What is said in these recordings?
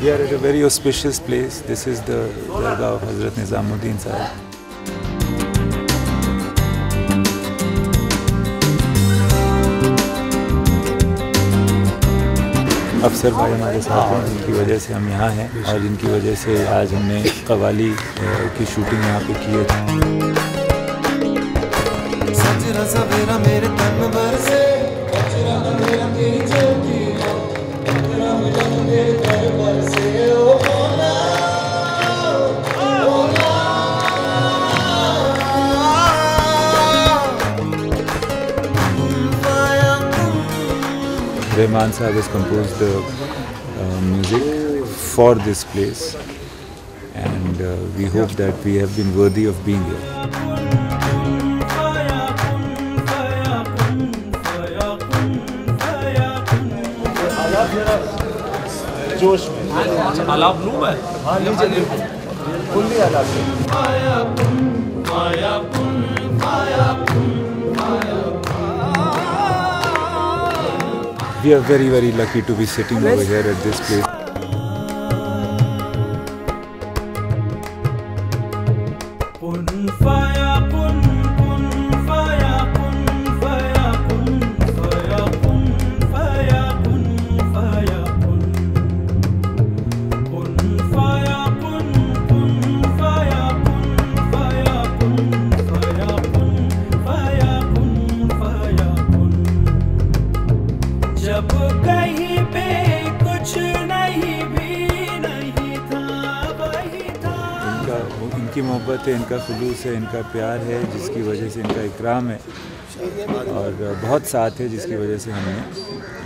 We are at a very auspicious place. This is the Dargah of Hazrat Nizamuddin Sahib. अफसर भाई हमारे साथ हैं जिनकी वजह से हम यहाँ हैं और जिनकी वजह से आज हमने कवाली की शूटिंग यहाँ पे की है Rahman Sahib has composed the uh, music for this place and uh, we hope that we have been worthy of being here. जोश में अलाप लूँ मैं हाँ लीजिए लीजिए फुल्ली अलग We are very very lucky to be sitting over here at this place. कुन जब कहीं पे कुछ नहीं भी नहीं था वही था। इनका इनकी मोहब्बत है इनका खलूस है इनका प्यार है जिसकी वजह से इनका इकराम है। और बहुत साथ है जिसकी वजह से हमने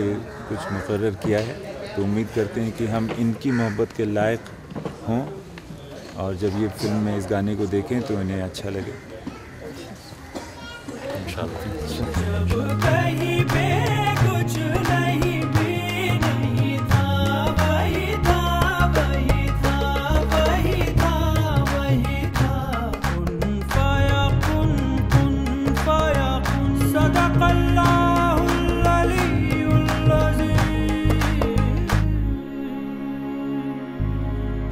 ये कुछ मुकर किया है। तो उम्मीद करते हैं कि हम इनकी मोहब्बत के लायक हों और जब ये फ़िल्म में इस गाने को देखें तो इन्हें अच्छा लगे।